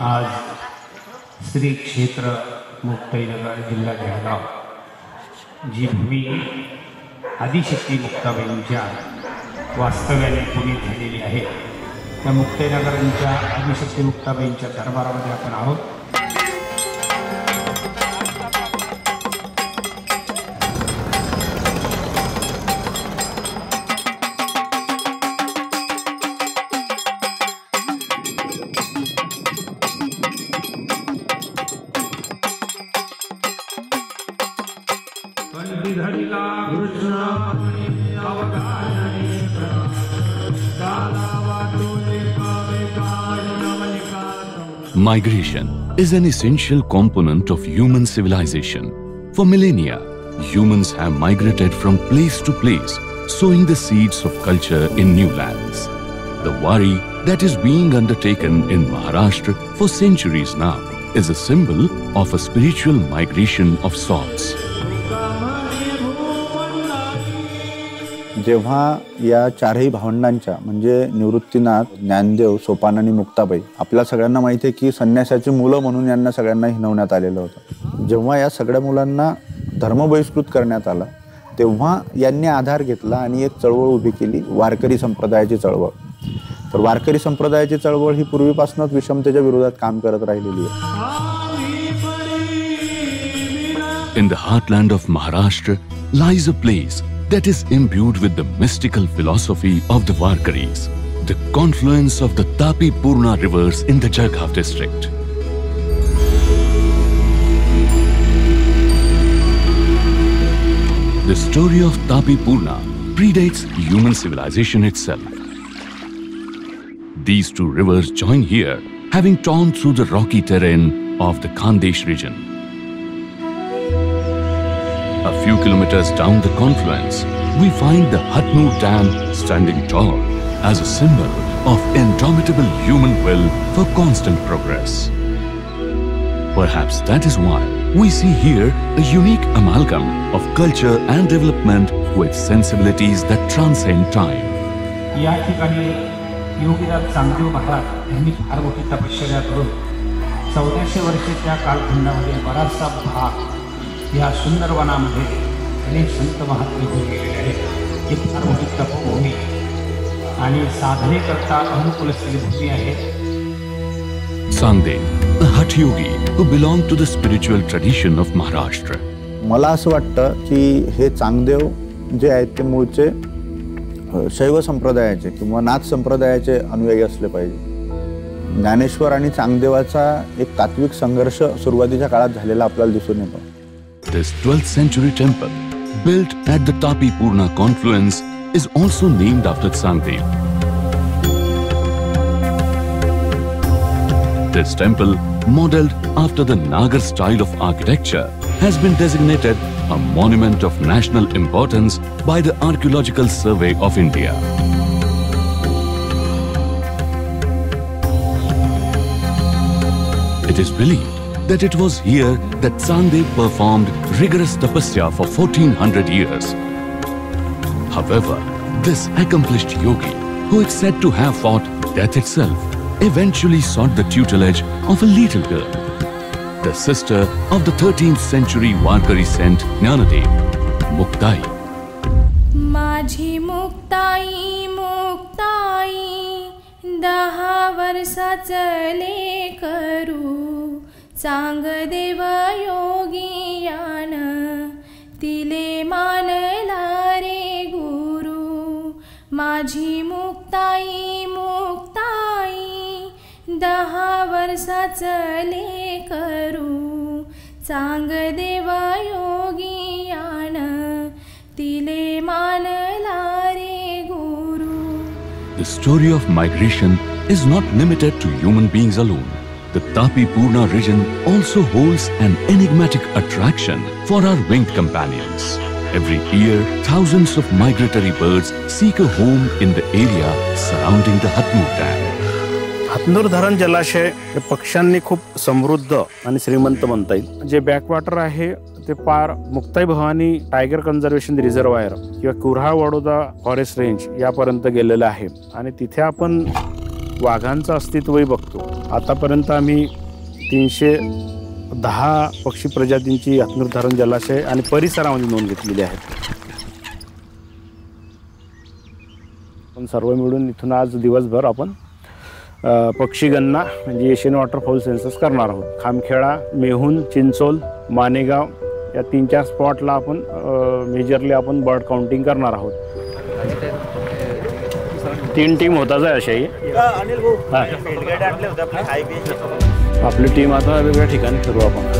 आज श्री क्षेत्र मुक्ताईनगर जिल्हा जळगाव जी भूमी आदिशक्ती मुक्ताबाईंच्या वास्तव्याने पुणे झालेली आहे. त्या मुक्ताईनगरांच्या आदिशक्ती मुक्ताबाईंच्या दरबारामध्ये आपण आहोत. Migration is an essential component of human civilization. For millennia, humans have migrated from place to place, sowing the seeds of culture in new lands. The wari that is being undertaken in Maharashtra for centuries now is a symbol of a spiritual migration of sorts. जेव्हा या चारही भावंडांच्या म्हणजे निवृत्तीनाथ ज्ञानदेव सोपान आणि मुक्ताबाई आपल्या सगळ्यांना माहिती आहे की संन्यासाची मुलं म्हणून यांना सगळ्यांना हिनवण्यात आलेलं होतं. जेव्हा या सगळ्या मुलांना धर्मबहिष्कृत करण्यात आला तेव्हा यांनी आधार घेतला आणि एक चळवळ उभी केली वारकरी संप्रदायाची चळवळ. तर वारकरी संप्रदायाची चळवळ ही पूर्वीपासूनच विषमतेच्या विरोधात काम करत राहिलेली आहे. In the heartland of Maharashtra lies a place that is imbued with the mystical philosophy of the Varkaris, the confluence of the Tapi Purna rivers in the Jalgaon district. The story of Tapi Purna predates human civilization itself. These two rivers join here, having torn through the rocky terrain of the Khandesh region A few kilometers down the confluence, we find the Hatnur Dam standing tall as a symbol of indomitable human will for constant progress. Perhaps that is why we see here a unique amalgam of culture and development with sensibilities that transcend time. या ठिकाणी योगीराज चांगदेव महाराज यांनी फार मोठी तपश्चर्या करून चौदाशे वर्षाच्या कालखंडामध्ये बराचसा भाग या सुंदर वनामध्ये अनेक संत महात्मे होऊन गेलेले आहेत ही फार मोठी तपभूमी. आणि साधनेकरता अनुकूल असलेली भूमी आहे Hatha yogi who belonged to the spiritual tradition of Maharashtra. मला असं वाटतं की हे चांगदेव जे आहेत ते मूळचे शैव संप्रदायाचे किंवा नाथ संप्रदायाचे अनुयायी असले पाहिजे ज्ञानेश्वर आणि चांगदेवाचा एक तात्विक संघर्ष सुरुवातीच्या काळात झालेला आपल्याला दिसून येतो This 12th century temple, built at the Tapi Purna confluence, is also named after Sangdev. This temple, modeled after the Nagar style of architecture, has been designated a monument of national importance by the Archaeological Survey of India. It is believed that it was here that Sandev performed rigorous tapasya for 1400 years. However, this accomplished yogi, who is said to have fought death itself, eventually sought the tutelage of a little girl, the sister of the 13th century Varkari saint Jnanadev, Muktai. माझी मुक्ताई मुक्ताई दहा वर्षाचले करू चांग देव योगियान तिले मानला रे गुरु माझी मुक्ताई मुक्ताई दहा वर्षाचले करू चांग देव योगियान तिले मानला रे गुरु The story of migration is not limited to human beings alone. The Tapi Purna region also holds an enigmatic attraction for our winged companions. Every year, thousands of migratory birds seek a home in the area surrounding the Hatnur Dam. Hatnur धरण जलाशय हे पक्ष्यांनी खूप समृद्ध आणि श्रीमंत म्हणता येईल जे बॅकवॉटर आहे ते पार Muktai Bhavani tiger conservation reservoir किंवा कुऱ्हाळ वडोदा फॉरेस्ट रेंज यापर्यंत गेलेलं आहे आणि तिथे आपण वाघांचं अस्तित्वही बघतो आतापर्यंत आम्ही तीनशे दहा पक्षी प्रजातींची हातनूर धरण जलाशय आणि परिसरामध्ये नोंद घेतलेली आहे. आपण सर्व मिळून इथून आज दिवसभर आपण पक्षीगणना म्हणजे एशियन वॉटरफॉल सेन्सस करणार आहोत. खामखेडा मेहून चिंचोल मानेगाव या तीन चार स्पॉटला आपण मेजरली आपण बर्ड काउंटिंग करणार आहोत. तीन टीम होता जाय अशाही. आपली टीम आता वेगवेगळ्या ठिकाणी फिरू आपण.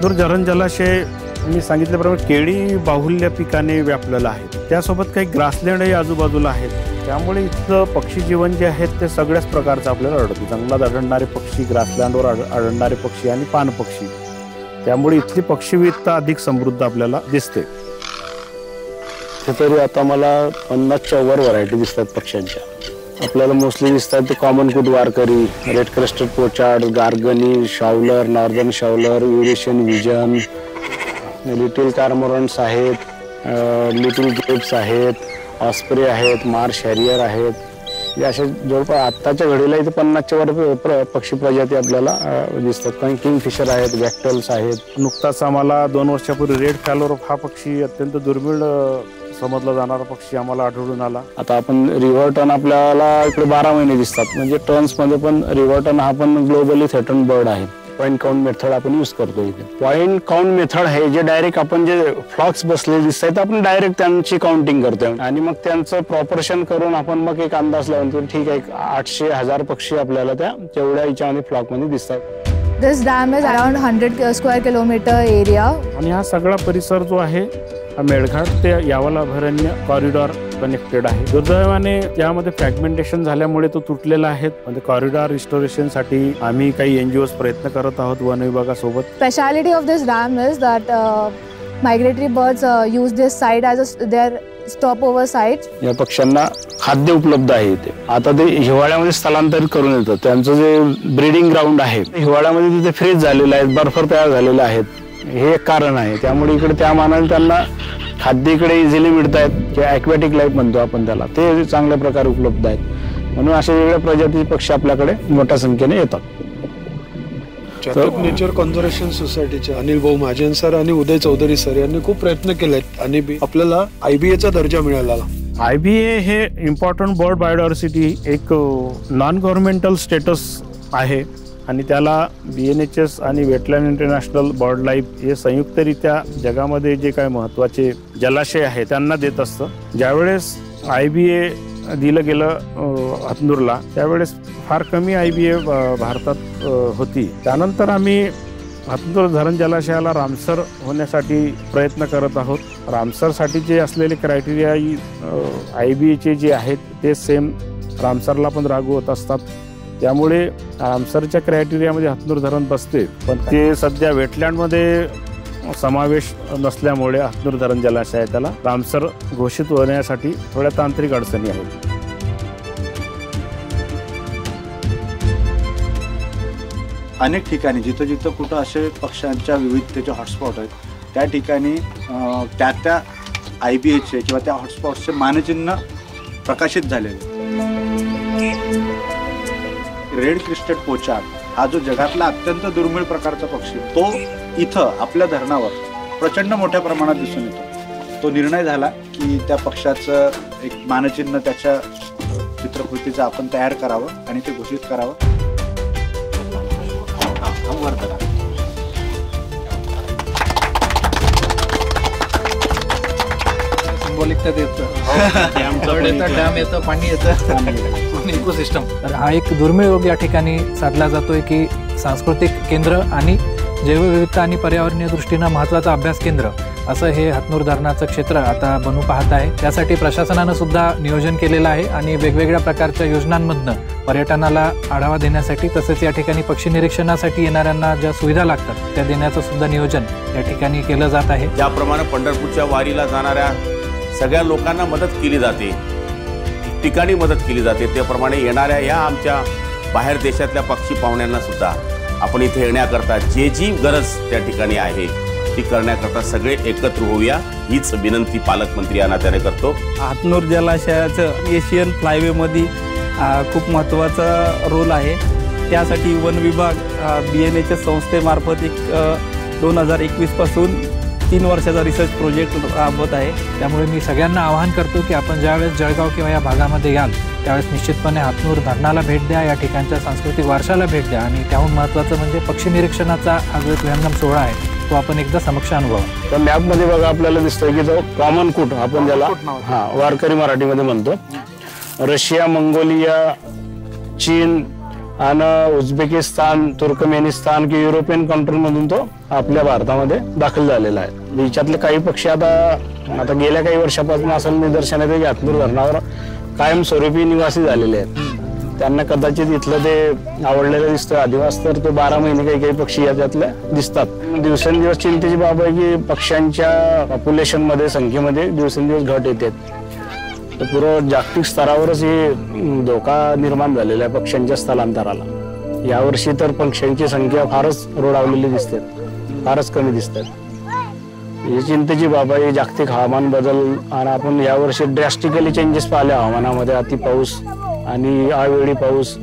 दूर धरण जलाशय मी सांगितल्याप्रमाणे केळी बाहुल्य पिकाने व्यापलेलं आहे. त्यासोबत काही ग्रासलँडही आजूबाजूला आहेत. त्यामुळे इथलं पक्षी जीवन जे आहेत ते सगळ्याच प्रकारचं आपल्याला आढळतं. जंगलात आढळणारे पक्षी ग्रासलँडवर आढ आढळणारे पक्षी आणि पानपक्षी त्यामुळे इथली पक्षीविविधता अधिक समृद्ध आपल्याला दिसते. तरी आता मला पन्नासच्या वर व्हरायटी दिसतात पक्ष्यांच्या. आपल्याला मोस्टली दिसतात ते कॉमन कुट वारकरी red crested pochard garganey shoveler northern shoveler Eurasian wigeon little cormorants आहेत लिटिल ग्रेप्स आहेत ऑस्प्रे आहेत मार्श हॅरियर आहेत. या असे जवळपास आत्ताच्या घडीला इथे पन्नासच्या वर प्र- पक्षी प्रजाती आपल्याला दिसतात. कारण किंगफिशर आहेत वॅक्टल्स आहेत. नुकताच आम्हाला दोन वर्षापूर्वी रेड फॅलोर हा पक्षी अत्यंत दुर्मिळ समजला जाणारा पक्षी आम्हाला आढळून आला. आता आपण रिव्हर टर्न आपल्याला इकडे बारा महिने दिसतात. म्हणजे टर्न्समध्ये पण रिव्हर टर्न हा पण ग्लोबली थेटन बर्ड आहे. पॉईंट काउंट मेथड आपण यूज करतो इथे. पॉईंट काउंट मेथड आहे जे डायरेक्ट आपण जे फ्लॉक्स बसले दिसतात आपण डायरेक्ट त्यांची काउंटिंग करतो आणि मग त्यांचं प्रॉपर्शन करून आपण मग एक अंदाज लावतो ठीक आहे एक आठशे हजार पक्षी आपल्याला त्या तेवढ्या याच्यामध्ये फ्लॉकमध्ये दिसतात. Dam is around 100 ki- square kilometer area. आणि हा सगळा परिसर जो आहे मेळघाट ते यावल अभयारण्य कॉरिडॉर कनेक्टेड आहे. दुर्दैवाने त्यामध्ये फ्रॅगमेंटेशन झाल्यामुळे तो तुटलेला आहे. म्हणजे कॉरिडॉर रिस्टोरेशनसाठी आम्ही काही एनजीओ प्रयत्न करत आहोत वन विभागासोबत. This dam is that uh, migratory birds uh, use this site as a, s- their stopover site. या पक्ष्यांना खाद्य उपलब्ध आहे इथे. आता ते हिवाळ्यामध्ये स्थलांतरित करून येतात. त्यांचं जे ब्रीडिंग ग्राउंड आहे हिवाळ्यामध्ये तिथे फ्रीज झालेलं आहे बर्फ तयार झालेले आहेत. हे एक कारण आहे. त्यामुळे इकडे त्या मानाने त्यांना खाद्य इकडे इझिली मिळत आहेत किंवा ॲक्वॅटिक लाईफ म्हणतो आपण त्याला ते चांगल्या प्रकारे उपलब्ध आहेत. म्हणून अशा वेगळ्या प्रजातीचे पक्षी आपल्याकडे मोठ्या संख्येने येतात. नेचर कॉन्झर्वेशन सोसायटीचे अनिल भाऊ महाजन सर आणि उदय चौधरी सर यांनी खूप प्रयत्न केलेत आणि बी- आपल्याला आयबीएचा दर्जा मिळाला. आय बी ए हे इम्पॉर्टंट बर्ड बायोडायव्हर्सिटी एक नॉन गव्हर्नमेंटल स्टेटस आहे. आणि त्याला बी एन एच एस आणि वेटलँड इंटरनॅशनल बर्ड लाईफ हे संयुक्तरित्या जगामध्ये जे काय महत्त्वाचे जलाशय आहे त्यांना देत असतं. ज्यावेळेस आय बी ए दिलं गेलं हतनूरला त्यावेळेस फार कमी आय बी ए भारतात होती. त्यानंतर आम्ही हातनूर धरण जलाशयाला रामसर होण्यासाठी प्रयत्न करत आहोत. रामसरसाठी जे असलेले क्रायटेरिया आय बी एचे जे आहेत ते सेम रामसरला पण लागू होत असतात. त्यामुळे आमसरच्या क्रायटेरियामध्ये हतनूर धरण बसते. पण ते सध्या वेटलँडमध्ये समावेश नसल्यामुळे हतनूर धरण जलाशय त्याला रामसर घोषित होण्यासाठी थोड्या तांत्रिक अडचणी आहेत. अनेक ठिकाणी जिथं जिथं कुठं असे पक्ष्यांच्या विविधतेचे हॉटस्पॉट आहेत त्या ठिकाणी त्या त्या आय बी एचचे किंवा त्या हॉटस्पॉटचे मानचिन्ह प्रकाशित झालेले रेड क्रिस्टेड पोचार हा जो जगातला अत्यंत दुर्मिळ प्रकारचा पक्षी तो इथं आपल्या धरणावर प्रचंड मोठ्या प्रमाणात दिसून येतो. तो निर्णय झाला की त्या पक्षाचं एक मानचिन्ह त्याच्या चित्रकृतीचं आपण तयार करावं आणि ते घोषित करावं. येतं डॅम येतं. पाणी येतं. इकोसिस्टम तर हा एक दुर्मिळ योग या ठिकाणी साधला जातोय की सांस्कृतिक केंद्र आणि जैवविविधता आणि पर्यावरणीय दृष्टीनं महत्त्वाचं अभ्यास केंद्र असं हे हातनूर धरणाचं क्षेत्र आता बनू पाहत आहे. त्यासाठी प्रशासनानं सुद्धा नियोजन केलेलं आहे आणि वेगवेगळ्या प्रकारच्या योजनांमधनं पर्यटनाला आढावा देण्यासाठी तसंच या ठिकाणी पक्षी निरीक्षणासाठी येणाऱ्यांना ज्या सुविधा लागतात त्या देण्याचं सुद्धा नियोजन या ठिकाणी केलं जात आहे. ज्याप्रमाणे पंढरपूरच्या वारीला जाणाऱ्या सगळ्या लोकांना मदत केली जाते. ठिकठिकाणी मदत केली जाते. त्याप्रमाणे येणाऱ्या या आमच्या बाहेर देशातल्या पक्षी पाहुण्यांना सुद्धा आपण इथे येण्याकरता जे जी गरज त्या ठिकाणी आहे ती करण्याकरता सगळे एकत्र होऊया. हीच विनंती पालकमंत्री या नात्याने करतो. हातनूर जलाशयाचं एशियन फ्लायवे मध्ये खूप महत्त्वाचा रोल आहे. त्यासाठी वन विभाग बी एन एच्या संस्थेमार्फत एक दोन हजार एकवीसपासून तीन वर्षाचा रिसर्च प्रोजेक्ट राबवत आहे. त्यामुळे मी सगळ्यांना आवाहन करतो की आपण ज्यावेळेस जळगाव किंवा या भागामध्ये याल त्यावेळेस निश्चितपणे हातनूर धरणाला भेट द्या या ठिकाणच्या सांस्कृतिक वारशाला भेट द्या. आणि त्याहून महत्त्वाचं म्हणजे पक्षी निरीक्षणाचा हा जो एक विहंगम सोहळा आहे तो आपण एकदा समक्ष अनुभवा तर मॅपमध्ये बघा आपल्याला दिसतंय की तो कॉमन कूट आपण ज्याला हा वारकरी मराठीमध्ये म्हणतो. रशिया मंगोलिया चीन आणि उझबेकिस्तान तुर्कमेनिस्तान किंवा युरोपियन कंट्रीमधून तो आपल्या भारतामध्ये दाखल झालेला आहे. म्हणजे हिच्यातले काही पक्षी आता आता गेल्या काही वर्षापासून असं निदर्शन आहे ते हातनूर धरणावर कायमस्वरूपी निवासी झालेले आहेत. त्यांना कदाचित इथलं ते आवडलेलं दिसतं आदिवास तर तो बारा महिने काही काही पक्षी याच्यातल्या दिसतात. दिवसेंदिवस चिंतेची बाब आहे की पक्ष्यांच्या पॉप्युलेशनमध्ये संख्येमध्ये दिवसेंदिवस घट येते. तर पुरं जागतिक स्तरावरच हे धोका निर्माण झालेला आहे पक्ष्यांच्या स्थलांतराला. यावर्षी तर पक्ष्यांची संख्या फारच रोडावलेली दिसते. फारच कमी दिसते. ही चिंतेची बाब आहे जागतिक हवामान बदल आणि आपण यावर्षी ड्रॅस्टिकली चेंजेस पाहिले हवामानामध्ये. अति पाऊस आणि आवेळी पाऊस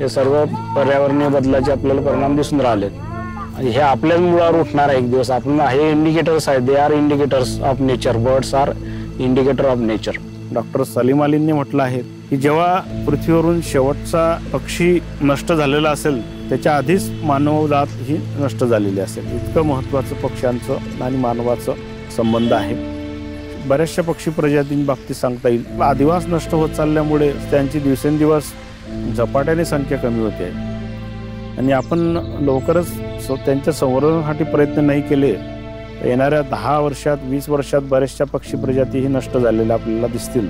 हे सर्व पर्यावरणीय बदलाचे आपल्याला परिणाम दिसून राहिले. आणि हे आपल्याच मुळावर उठणार आहे एक दिवस. आपण हे इंडिकेटर्स आहेत. They are indicators of nature birds are indicator of nature doctor Salim अलींनी म्हटलं आहे की जेव्हा पृथ्वीवरून शेवटचा पक्षी नष्ट झालेला असेल त्याच्या आधीच मानवजात ही नष्ट झालेली असेल. इतकं महत्त्वाचं पक्ष्यांचं आणि मानवाचं संबंध आहे. बऱ्याचशा पक्षी प्रजातींबाबतीत सांगता येईल. आदिवास नष्ट होत चालल्यामुळे त्यांची दिवसेंदिवस झपाट्याने संख्या कमी होते. आहे आणि आपण लवकरच त्यांच्या संवर्धनासाठी प्रयत्न नाही केले येणाऱ्या दहा वर्षात वीस वर्षात बऱ्याचशा पक्षी प्रजातीही नष्ट झालेल्या आपल्याला दिसतील.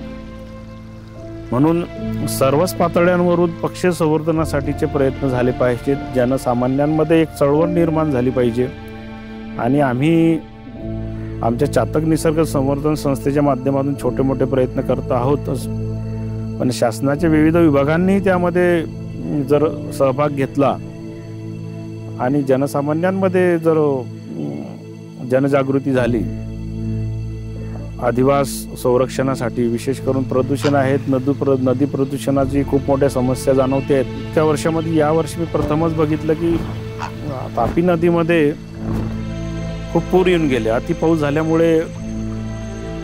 म्हणून सर्वच पातळ्यांवरून पक्षी संवर्धनासाठीचे प्रयत्न झाले पाहिजेत जनसामान्यांमध्ये एक चळवळ निर्माण झाली पाहिजे. आणि आम्ही आमच्या चातक निसर्ग संवर्धन संस्थेच्या माध्यमातून छोटे मोठे प्रयत्न करत आहोतच पण शासनाच्या विविध विभागांनी त्यामध्ये जर सहभाग घेतला आणि जनसामान्यांमध्ये जर जनजागृती झाली. आदिवास संरक्षणासाठी विशेष करून प्रदूषण आहेत नदी प्र नदी प्रदूषणाची खूप मोठ्या समस्या जाणवते आहेत. त्या वर्षामध्ये यावर्षी मी प्रथमच बघितलं की तापी नदीमध्ये खूप पूर येऊन गेले. अति पाऊस झाल्यामुळे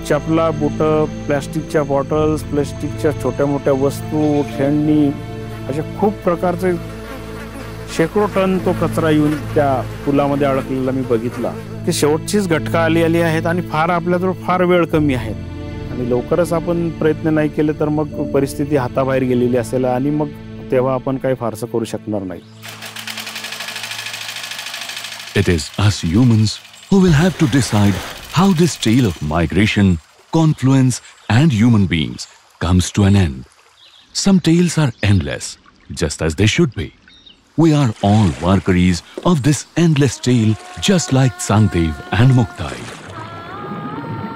चपला बुटं प्लॅस्टिकच्या बॉटल्स प्लॅस्टिकच्या छोट्या मोठ्या वस्तू खेळणी अशा खूप प्रकारचे शेकडो टन तो कचरा येऊन त्या पुलामध्ये अडकलेला मी बघितला की शेवटचीच घटका आली आली आहेत आणि फार आपल्याजवळ फार वेळ कमी आहे आणि लवकरच आपण प्रयत्न नाही केले तर मग परिस्थिती हाताबाहेर गेलेली असेल आणि मग तेव्हा आपण काही फारसं करू शकणार नाही It is us humans who will have to decide how this tale of migration, confluence, and human beings comes to an end. Some tales are endless, just as they should be. We are all Varkaris of this endless tale, just like Sangdev and Muktai.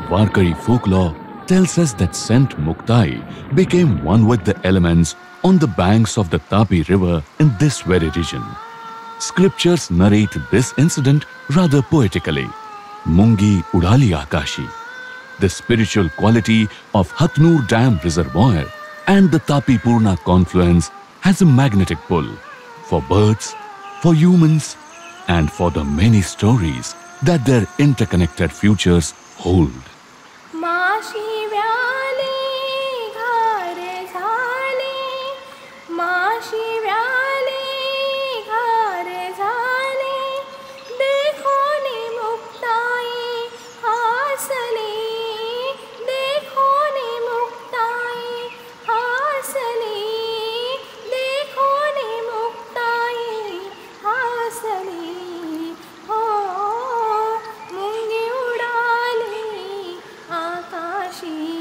Varkari folklore tells us that Saint Muktai became one with the elements on the banks of the Tapi river in this very region. Scriptures narrate this incident rather poetically. Mungi Udali Akashi. The spiritual quality of Hatnur Dam Reservoir and the Tapi Purna confluence has a magnetic pull for birds, for humans, and for the many stories that their interconnected futures hold. she